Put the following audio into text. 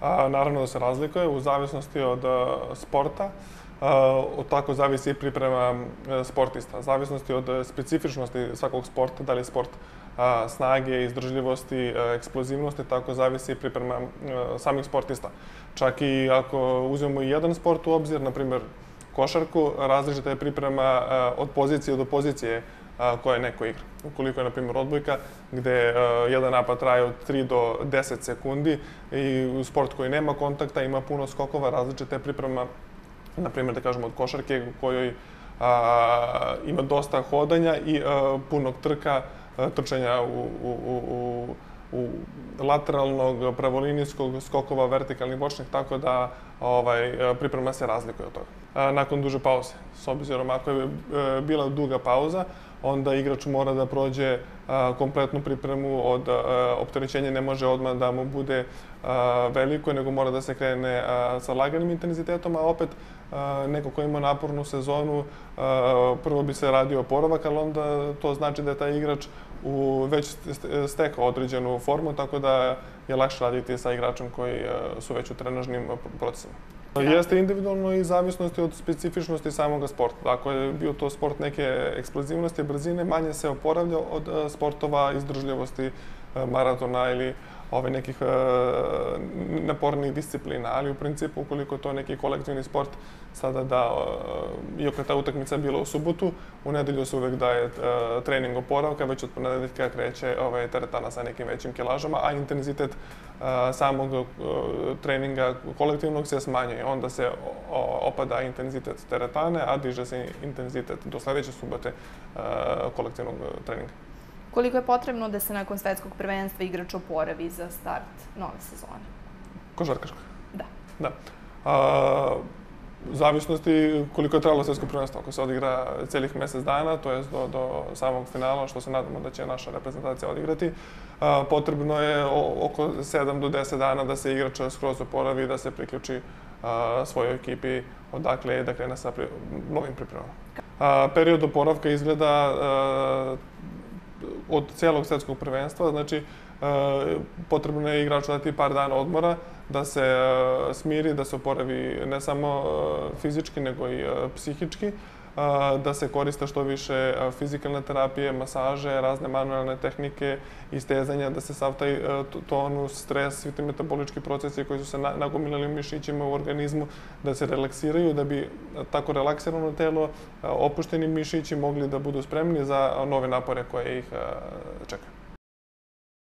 A, naravno da se razlikuje u zavisnosti od a, sporta. Od tako zavisi i priprema sportista. Zavisnosti od specifičnosti svakog sporta, da li je sport snage, izdržljivosti, eksplozivnosti, tako zavisi i priprema samih sportista. Čak i ako uzmemo i jedan sport u obzir, na primjer košarku, različita je priprema od pozicije do pozicije koje neko igra. Ukoliko je, na primjer, odbojka, gde jedan napad traje od 3 do 10 sekundi i sport koji nema kontakta, ima puno skokova, različita je priprema, na primjer, da kažemo, od košarke, u kojoj ima dosta hodanja i a, punog trka, a, trčanja u, u, u lateralnog, pravolinijskog skokova, vertikalnih, bočnih, tako da ovaj, priprema se razlikuje od toga. Nakon duže pauze, s obzirom ako je e, bila duga pauza, onda igrač mora da prođe kompletnu pripremu od opterećenja ne može odmah da mu bude veliko, nego mora da se krene sa laganim intenzitetom, a opet neko ko ima napornu sezonu, prvo bi se radio oporavak, ali onda to znači da je taj igrač u već stekao određenu formu, tako da je lakše raditi sa igračom koji su već u trenažnim procesima. Jeste individualno i zavisnosti od specifičnosti samog sporta. Ako je bio to sport neke eksplozivnosti, brzine, manje se oporavlja od e, sportova izdržljivosti e, maratona ili ove nekih e, napornih disciplina, ali u principu ukoliko to neki kolektivni sport sada da, e, iako je ta utakmica bila u subotu, u nedelju se uvek daje e, trening oporavka, već od ponedeljka kreće ovaj, teretana sa nekim većim kilažama, a intenzitet e, samog e, treninga kolektivnog se smanjuje. Onda se o, opada intenzitet teretane, a diže se intenzitet do sledeće subote e, kolektivnog treninga. Koliko je potrebno da se nakon svetskog prvenstva igrač oporavi za start nove sezone? Košarkaška? Da. Da. A, zavisnosti koliko je trajalo svetsko prvenstvo. Ako se odigra celih mesec dana, to je do, do samog finala, što se nadamo da će naša reprezentacija odigrati, a, potrebno je oko 7 do 10 dana da se igrač skroz oporavi i da se priključi a, svojoj ekipi odakle je da krene sa pri, novim pripremama. A, period oporavka izgleda a, od celog svetskog prvenstva, znači e, potrebno je igraču dati par dana odmora da se e, smiri, da se oporavi ne samo e, fizički nego i psihički da se koriste što više fizikalne terapije, masaže, razne manualne tehnike, istezanja, da se sav taj tonus, stres, svi ti metabolički procesi koji su se nagomilali mišićima u organizmu, da se relaksiraju, da bi tako relaksirano telo, opušteni mišići mogli da budu spremni za nove napore koje ih čekaju.